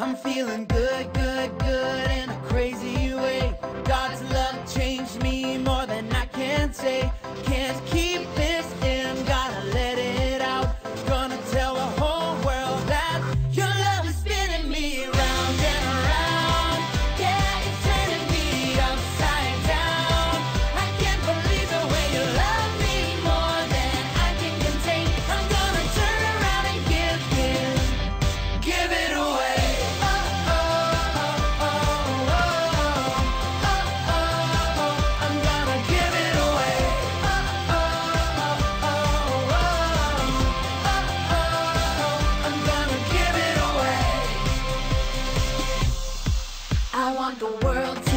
I'm feeling good, good, good in the world